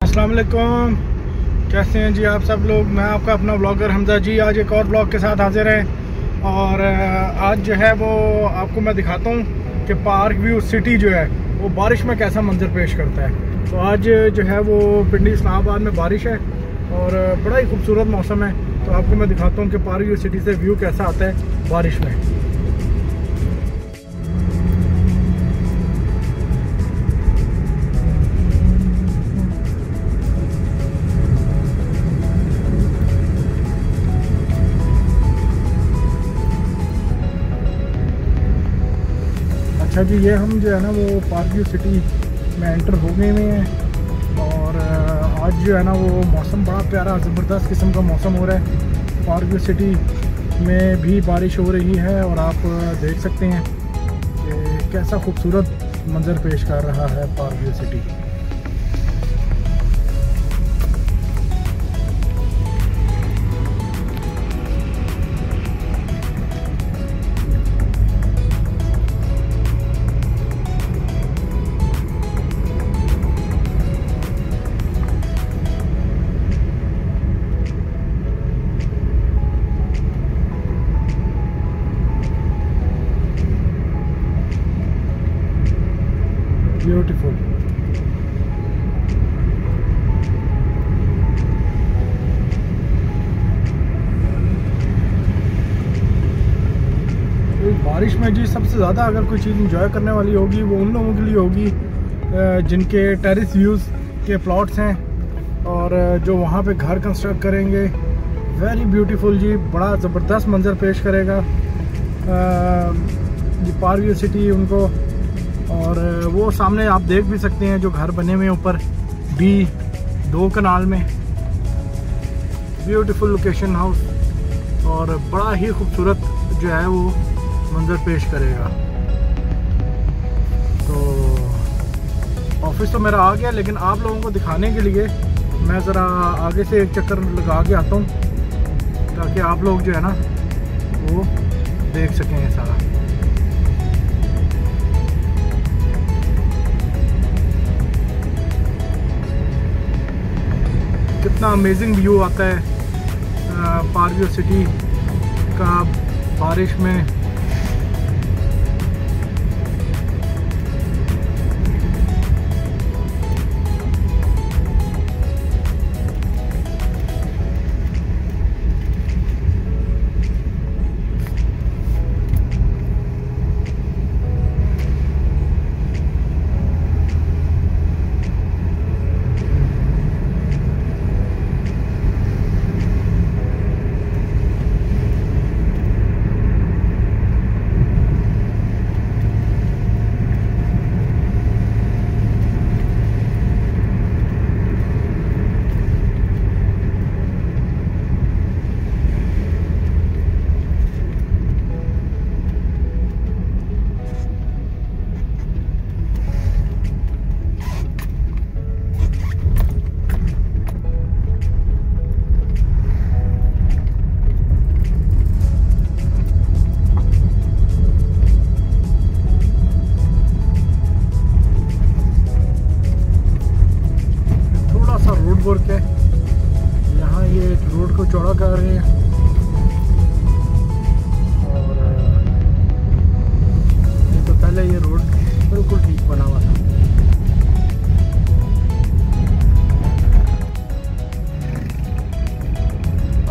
अस्सलाम वालेकुम। कैसे हैं जी आप सब लोग? मैं आपका अपना ब्लॉगर हमजा जी आज एक और ब्लॉग के साथ हाजिर हैं। और आज जो है वो आपको मैं दिखाता हूँ कि पार्क व्यू सिटी जो है, वो बारिश में कैसा मंजर पेश करता है। तो आज जो है वो पिंडी इस्लामाबाद में बारिश है और बड़ा ही खूबसूरत मौसम है। तो आपको मैं दिखाता हूँ कि पार्क व्यू सिटी से व्यू कैसा आता है बारिश में। अच्छा जी, ये हम जो है ना वो पार्क सिटी में एंटर हो गए हुए हैं। और आज जो है ना वो मौसम बड़ा प्यारा, ज़बरदस्त किस्म का मौसम हो रहा है। पार्क सिटी में भी बारिश हो रही है और आप देख सकते हैं कि कैसा खूबसूरत मंज़र पेश कर रहा है पार्क सिटी beautiful. बारिश में जी सबसे ज़्यादा अगर कोई चीज़ इंजॉय करने वाली होगी, वो उन लोगों के लिए होगी जिनके टेरिस व्यूज़ के प्लॉट्स हैं और जो वहाँ पे घर कंस्ट्रक्ट करेंगे। वेरी ब्यूटीफुल जी, बड़ा ज़बरदस्त मंज़र पेश करेगा। ये पार सिटी उनको और वो सामने आप देख भी सकते हैं जो घर बने हुए हैं ऊपर, बी, दो कनाल में। ब्यूटीफुल लोकेशन हाउस और बड़ा ही खूबसूरत जो है वो मंज़र पेश करेगा। तो ऑफ़िस तो मेरा आ गया, लेकिन आप लोगों को दिखाने के लिए मैं ज़रा आगे से एक चक्कर लगा के आता हूँ, ताकि आप लोग जो है ना, वो देख सकें सारा कितना अमेजिंग व्यू आता है पारव्यू सिटी का बारिश में।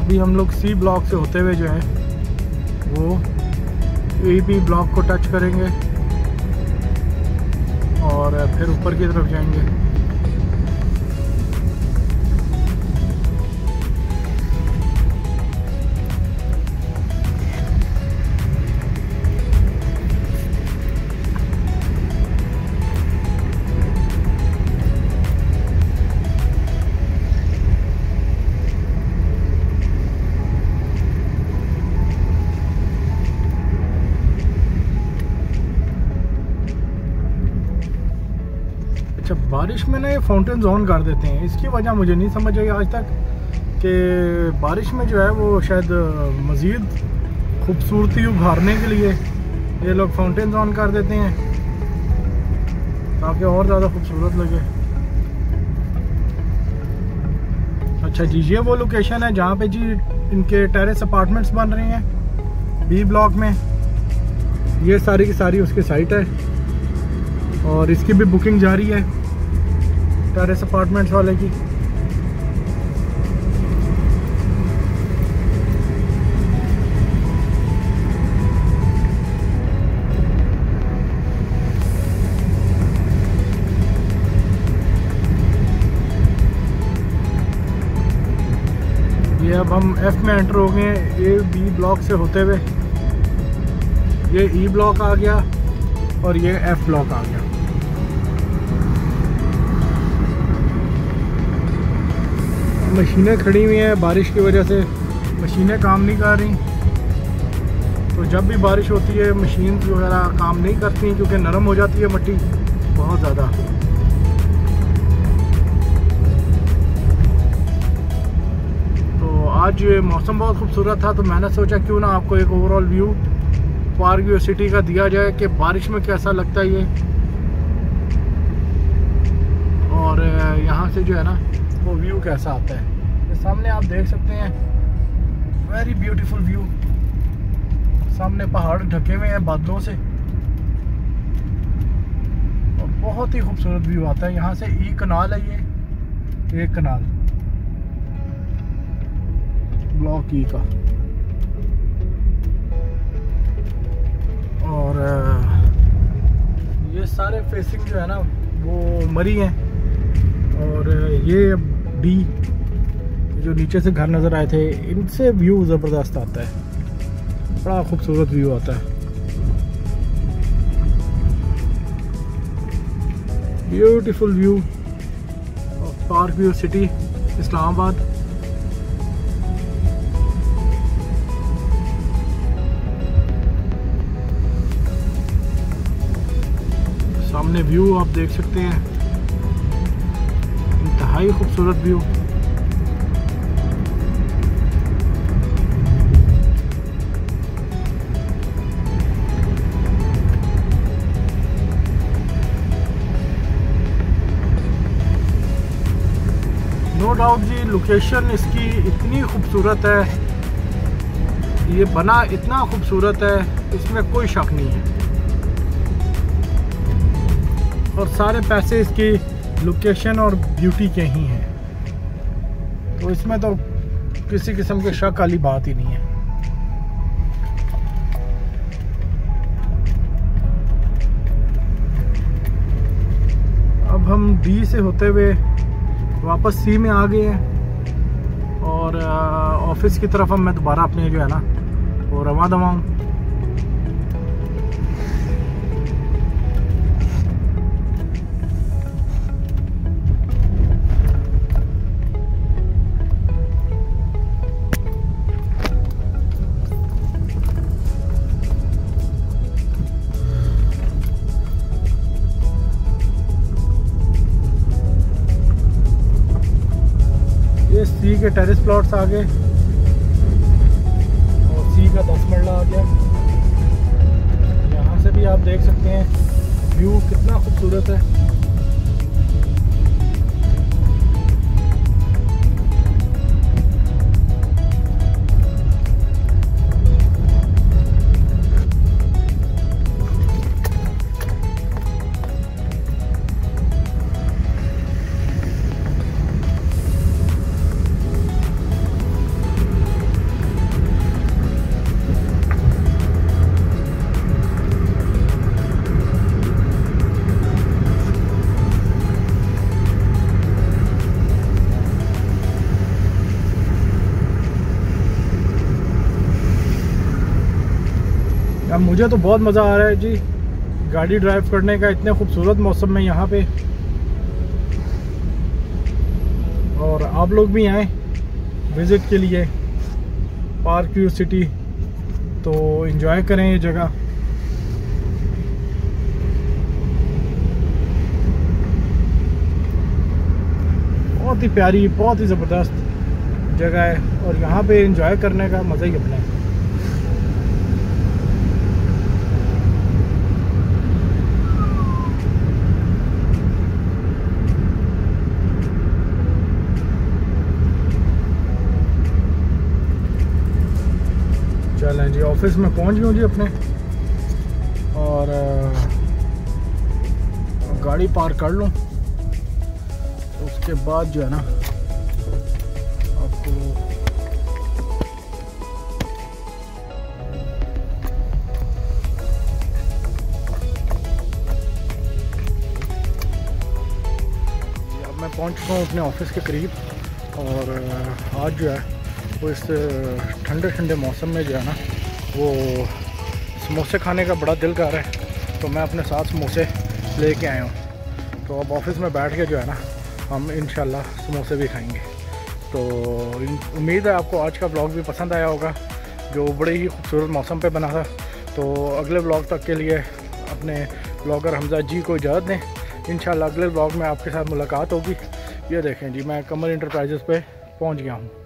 अभी हम लोग सी ब्लॉक से होते हुए जो है, वो ए बी ब्लॉक को टच करेंगे और फिर ऊपर की तरफ़ जाएँगे। बारिश में ना ये फाउंटेन ऑन कर देते हैं। इसकी वजह मुझे नहीं समझ आई आज तक कि बारिश में जो है वो शायद मज़ीद खूबसूरती उभारने के लिए ये लोग फाउंटेन ऑन कर देते हैं, ताकि और ज़्यादा खूबसूरत लगे। अच्छा जी, ये वो लोकेशन है जहाँ पे जी इनके टेरेस अपार्टमेंट्स बन रहे हैं बी ब्लॉक में। ये सारी की सारी उसकी साइट है और इसकी भी बुकिंग जारी है। टेरेस अपार्टमेंट्स वाले की। ये अब हम एफ़ में एंटर हो गए ए बी ब्लॉक से होते हुए। ये ई e ब्लॉक आ गया और ये एफ़ ब्लॉक आ गया। मशीनें खड़ी हुई हैं, बारिश की वजह से मशीनें काम नहीं कर रही। तो जब भी बारिश होती है, मशीन वगैरह काम नहीं करती क्योंकि नरम हो जाती है मट्टी बहुत ज़्यादा। तो आज मौसम बहुत खूबसूरत था तो मैंने सोचा क्यों ना आपको एक ओवरऑल व्यू पार्क सिटी का दिया जाए कि बारिश में कैसा लगता है ये और यहाँ से जो है ना, वो व्यू कैसा आता है? ये सामने आप देख सकते हैं वेरी ब्यूटीफुल व्यू सामने पहाड़ ढके हुए हैं बादलों से। और बहुत ही खूबसूरत व्यू आता है। यहाँ से ई कनाल है ये। एक कनाल ब्लॉक ई का। और ये सारे फेसिंग जो है ना, वो मरी हैं। और ये बी जो नीचे से घर नज़र आए थे, इनसे व्यू ज़बरदस्त आता है। बड़ा खूबसूरत व्यू आता है। Beautiful view park view city Islamabad सामने व्यू आप देख सकते हैं। इंतहाई खूबसूरत व्यू नो डाउट जी लोकेशन इसकी इतनी खूबसूरत है। ये बना इतना खूबसूरत है, इसमें कोई शक नहीं है। और सारे पैसे इसकी लोकेशन और ब्यूटी के ही हैं। तो इसमें तो किसी किस्म के शक वाली बात ही नहीं है। अब हम डी से होते हुए वापस सी में आ गए हैं और ऑफ़िस की तरफ़ हम मैं दोबारा अपने जो है ना, वो रवा दवाऊँ। के टेरिस प्लॉट्स आ गए और सी का दस मरला आ गया। यहाँ से भी आप देख सकते हैं व्यू कितना खूबसूरत है। अब मुझे तो बहुत मज़ा आ रहा है जी। गाड़ी ड्राइव करने का इतने खूबसूरत मौसम में यहाँ पे। और आप लोग भी आए विज़िट के लिए पार्क व्यू सिटी तो इन्जॉय करें ये जगह। बहुत ही प्यारी, बहुत ही ज़बरदस्त जगह है। और यहाँ पे इंजॉय करने का मज़ा ही अपना है। मैं जी। ऑफ़िस में पहुँच गया जी अपने। और गाड़ी पार्क कर लूँ। उसके बाद जो है ना, आपको मैं पहुँच चुका हूँ अपने ऑफ़िस के करीब। और आज जो है वो इस ठंडे ठंडे मौसम में जो है ना, वो समोसे खाने का बड़ा दिल कर रहा है। तो मैं अपने साथ समोसे लेके आया हूँ। तो अब ऑफ़िस में बैठ के जो है ना, हम इन समोसे भी खाएँगे। तो उम्मीद है आपको आज का ब्लॉग भी पसंद आया होगा, जो बड़े ही खूबसूरत मौसम पे बना था। तो अगले ब्लॉग तक के लिए अपने ब्लॉगर हमजा जी को इजाज़त दें। इन अगले ब्लॉग में आपके साथ मुलाकात होगी। ये देखें जी, मैं कमल इंटरप्राइजेज़ पे पहुँच गया हूँ।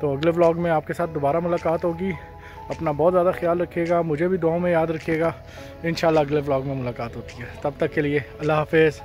तो अगले ब्लॉग में आपके साथ दोबारा मुलाकात होगी। अपना बहुत ज़्यादा ख्याल रखिएगा, मुझे भी दुआओं में याद रखिएगा। इन अगले ब्लॉग में मुलाकात होती है। तब तक के लिए अल्लाह हाफिज़।